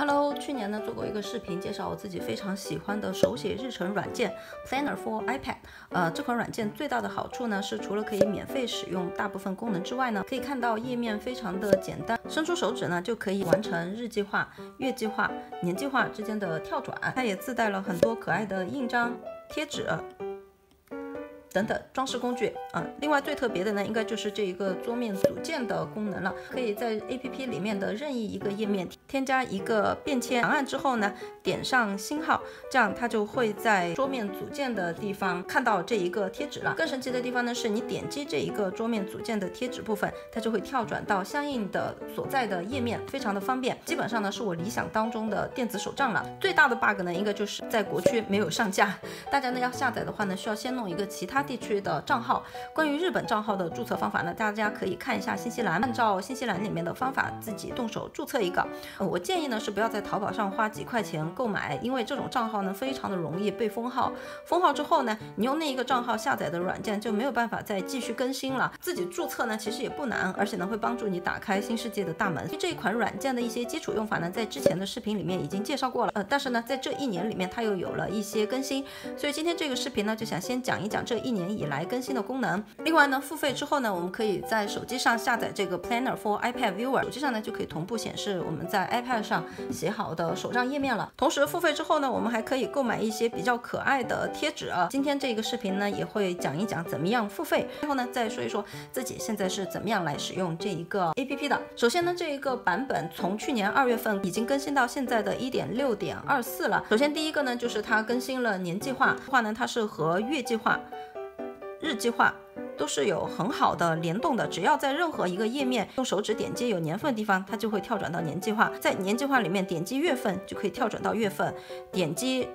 Hello，去年呢做过一个视频，介绍我自己非常喜欢的手写日程软件 Planner for iPad。呃，这款软件最大的好处呢是除了可以免费使用大部分功能之外呢，可以看到页面非常的简单，伸出手指呢就可以完成日计划、月计划、年计划之间的跳转。它也自带了很多可爱的印章、贴纸。等等装饰工具啊，另外最特别的呢，应该就是这一个桌面组件的功能了。可以在 APP 里面的任意一个页面添加一个便签档案之后呢，点上星号，这样它就会在桌面组件的地方看到这一个贴纸了。更神奇的地方呢，是你点击这一个桌面组件的贴纸部分，它就会跳转到相应的所在的页面，非常的方便。基本上呢，是我理想当中的电子手账了。最大的 bug 呢，应该就是在国区没有上架。大家呢要下载的话呢，需要先弄一个其他。地区的账号，关于日本账号的注册方法呢，大家可以看一下新西兰，按照新西兰里面的方法自己动手注册一个。呃我建议呢是不要在淘宝上花几块钱购买，因为这种账号呢非常的容易被封号。封号之后呢，你用那一个账号下载的软件就没有办法再继续更新了。自己注册呢其实也不难，而且呢会帮助你打开新世界的大门。这一款软件的一些基础用法呢，在之前的视频里面已经介绍过了。呃，但是呢在这一年里面它又有了一些更新，所以今天这个视频呢就想先讲一讲这一。一年以来更新的功能。另外呢，付费之后呢，我们可以在手机上下载这个 Planner for iPad Viewer，手机上呢就可以同步显示我们在 iPad 上写好的手账页面了。同时付费之后呢，我们还可以购买一些比较可爱的贴纸啊。今天这个视频呢也会讲一讲怎么样付费，最后呢再说一说自己现在是怎么样来使用这一个 APP 的。首先呢，这一个版本从去年二月份已经更新到现在的一点六点二四了。首先第一个呢就是它更新了年计划，计划呢它是和月计划。日计划都是有很好的联动的，只要在任何一个页面用手指点击有年份的地方，它就会跳转到年计划。在年计划里面点击月份，就可以跳转到月份。点击。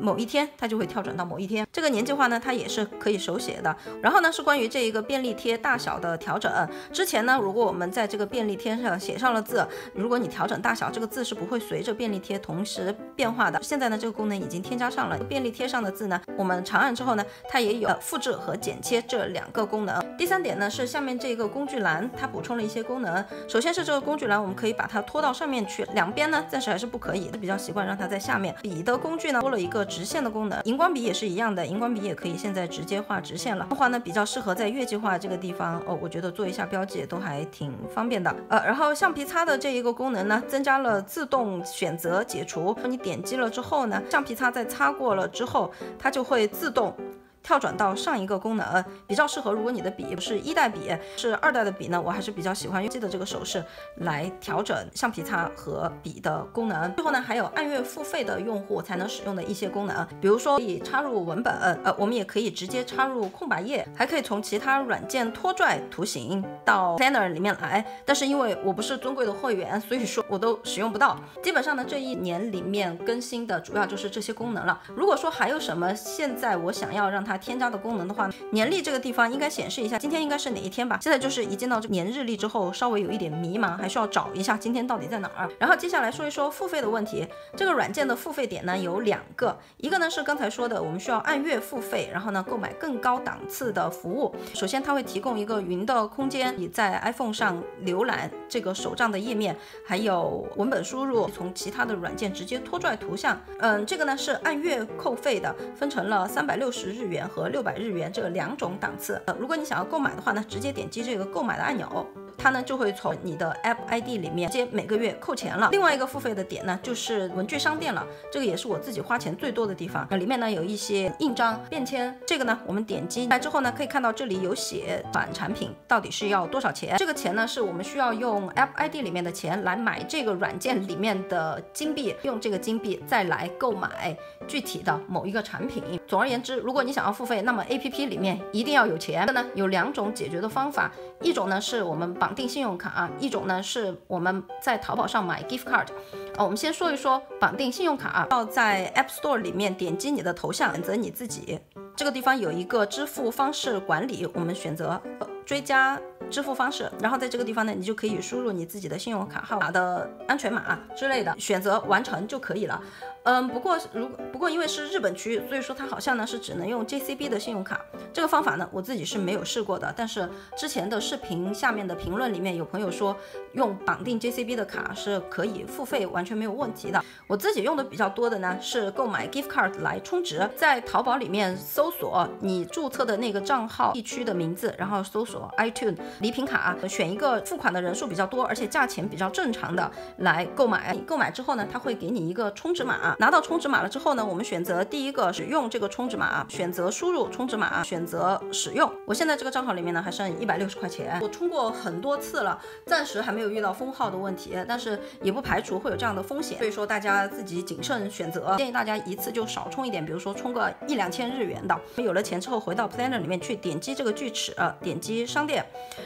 某一天，它就会跳转到某一天。这个年计划呢，它也是可以手写的。然后呢，是关于这一个便利贴大小的调整。之前呢，如果我们在这个便利贴上写上了字，如果你调整大小，这个字是不会随着便利贴同时变化的。现在呢，这个功能已经添加上了。便利贴上的字呢，我们长按之后呢，它也有复制和剪切这两个功能。第三点呢，是下面这个工具栏，它补充了一些功能。首先是这个工具栏，我们可以把它拖到上面去，两边呢暂时还是不可以，比较习惯让它在下面。笔的工具呢，多了一个。直线的功能，荧光笔也是一样的，荧光笔也可以现在直接画直线了。画呢比较适合在月计划这个地方哦，我觉得做一下标记都还挺方便的。呃，然后橡皮擦的这一个功能呢，增加了自动选择解除，你点击了之后呢，橡皮擦在擦过了之后，它就会自动。跳转到上一个功能，比较适合。如果你的笔不是一代笔，是二代的笔呢，我还是比较喜欢用记得这个手势来调整橡皮擦和笔的功能。最后呢，还有按月付费的用户才能使用的一些功能，比如说可以插入文本，呃，我们也可以直接插入空白页，还可以从其他软件拖拽图形到 Planner 里面来。但是因为我不是尊贵的会员，所以说我都使用不到。基本上呢，这一年里面更新的主要就是这些功能了。如果说还有什么现在我想要让它它添加的功能的话，年历这个地方应该显示一下今天应该是哪一天吧。现在就是一见到这年日历之后，稍微有一点迷茫，还需要找一下今天到底在哪儿。然后接下来说一说付费的问题。这个软件的付费点呢有两个，一个呢是刚才说的，我们需要按月付费，然后呢购买更高档次的服务。首先它会提供一个云的空间，你在 iPhone 上浏览这个手账的页面，还有文本输入，从其他的软件直接拖拽图像。嗯，这个呢是按月扣费的，分成了三百六十日元。和六百日元这两种档次，呃，如果你想要购买的话呢，直接点击这个购买的按钮。它呢就会从你的 App ID 里面直接每个月扣钱了。另外一个付费的点呢就是文具商店了，这个也是我自己花钱最多的地方。那里面呢有一些印章、便签，这个呢我们点击来之后呢可以看到这里有写款产品到底是要多少钱。这个钱呢是我们需要用 App ID 里面的钱来买这个软件里面的金币，用这个金币再来购买具体的某一个产品。总而言之，如果你想要付费，那么 APP 里面一定要有钱。这呢有两种解决的方法，一种呢是我们绑。绑定信用卡啊，一种呢是我们在淘宝上买 gift card，啊，我们先说一说绑定信用卡啊，要在 App Store 里面点击你的头像，选择你自己，这个地方有一个支付方式管理，我们选择。追加支付方式，然后在这个地方呢，你就可以输入你自己的信用卡号码的安全码之类的，选择完成就可以了。嗯，不过如不过因为是日本区域，所以说它好像呢是只能用 JCB 的信用卡。这个方法呢，我自己是没有试过的。但是之前的视频下面的评论里面有朋友说，用绑定 JCB 的卡是可以付费，完全没有问题的。我自己用的比较多的呢是购买 gift card 来充值，在淘宝里面搜索你注册的那个账号地区的名字，然后搜索 iTunes 礼品卡，选一个付款的人数比较多，而且价钱比较正常的来购买。购买之后呢，他会给你一个充值码。拿到充值码了之后呢，我们选择第一个使用这个充值码，选择输入充值码，选择使用。我现在这个账号里面呢还剩一百六十块钱，我充过很多次了，暂时还没有遇到封号的问题，但是也不排除会有这样的风险，所以说大家自己谨慎选择，建议大家一次就少充一点，比如说充个一两千日元的。有了钱之后，回到 Planner 里面去点击这个锯齿，点击商店，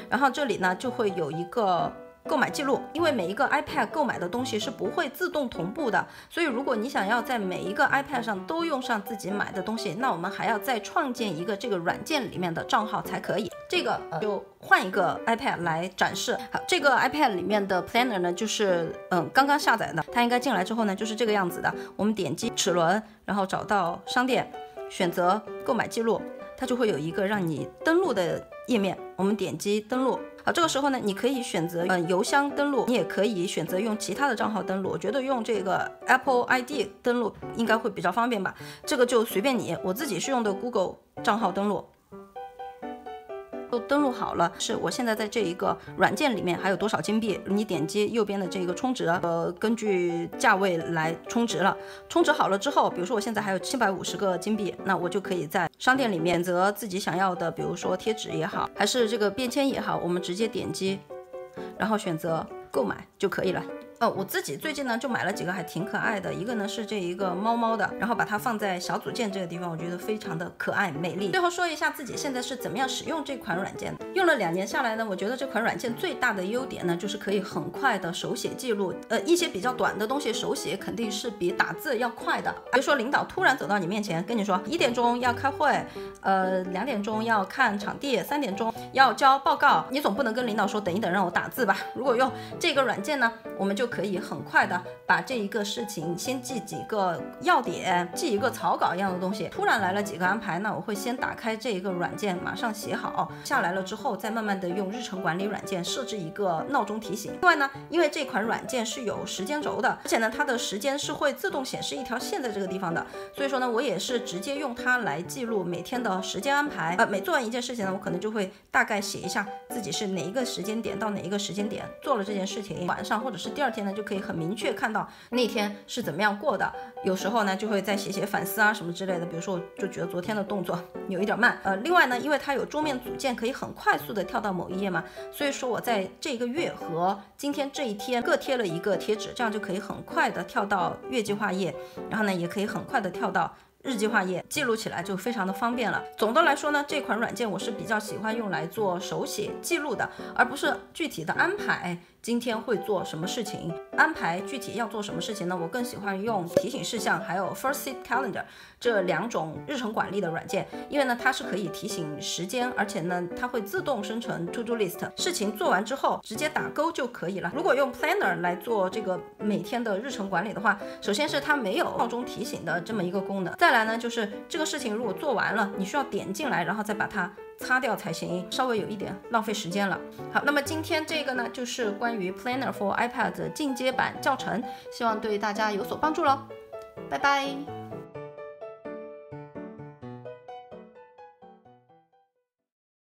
然后这里呢就会有一个。购买记录，因为每一个 iPad 购买的东西是不会自动同步的，所以如果你想要在每一个 iPad 上都用上自己买的东西，那我们还要再创建一个这个软件里面的账号才可以。这个就换一个 iPad 来展示。好，这个 iPad 里面的 Planner 呢，就是嗯刚刚下载的，它应该进来之后呢就是这个样子的。我们点击齿轮，然后找到商店，选择购买记录，它就会有一个让你登录的页面。我们点击登录。好，这个时候呢，你可以选择嗯邮箱登录，你也可以选择用其他的账号登录。我觉得用这个 Apple ID 登录应该会比较方便吧，这个就随便你。我自己是用的 Google 账号登录。都登录好了，是我现在在这一个软件里面还有多少金币？你点击右边的这个充值，呃，根据价位来充值了。充值好了之后，比如说我现在还有七百五十个金币，那我就可以在商店里面选择自己想要的，比如说贴纸也好，还是这个便签也好，我们直接点击，然后选择购买就可以了。哦，我自己最近呢就买了几个还挺可爱的，一个呢是这一个猫猫的，然后把它放在小组件这个地方，我觉得非常的可爱美丽。最后说一下自己现在是怎么样使用这款软件，用了两年下来呢，我觉得这款软件最大的优点呢就是可以很快的手写记录，呃，一些比较短的东西手写肯定是比打字要快的。比如说领导突然走到你面前跟你说一点钟要开会，呃，两点钟要看场地，三点钟要交报告，你总不能跟领导说等一等让我打字吧？如果用这个软件呢，我们就可以很快。的把这一个事情先记几个要点，记一个草稿一样的东西。突然来了几个安排，那我会先打开这一个软件，马上写好下来了之后，再慢慢的用日程管理软件设置一个闹钟提醒。另外呢，因为这款软件是有时间轴的，而且呢它的时间是会自动显示一条线在这个地方的，所以说呢我也是直接用它来记录每天的时间安排。呃，每做完一件事情呢，我可能就会大概写一下自己是哪一个时间点到哪一个时间点做了这件事情，晚上或者是第二天呢就可以很明。确看到那天是怎么样过的，有时候呢就会再写写反思啊什么之类的。比如说，我就觉得昨天的动作有一点慢。呃，另外呢，因为它有桌面组件，可以很快速的跳到某一页嘛，所以说我在这个月和今天这一天各贴了一个贴纸，这样就可以很快的跳到月计划页，然后呢也可以很快的跳到日计划页，记录起来就非常的方便了。总的来说呢，这款软件我是比较喜欢用来做手写记录的，而不是具体的安排。今天会做什么事情？安排具体要做什么事情呢？我更喜欢用提醒事项，还有 First Seat Calendar 这两种日程管理的软件，因为呢它是可以提醒时间，而且呢它会自动生成 To Do List，事情做完之后直接打勾就可以了。如果用 Planner 来做这个每天的日程管理的话，首先是它没有闹钟提醒的这么一个功能，再来呢就是这个事情如果做完了，你需要点进来，然后再把它。擦掉才行，稍微有一点浪费时间了。好，那么今天这个呢，就是关于 Planner for iPad 进阶版教程，希望对大家有所帮助喽。拜拜。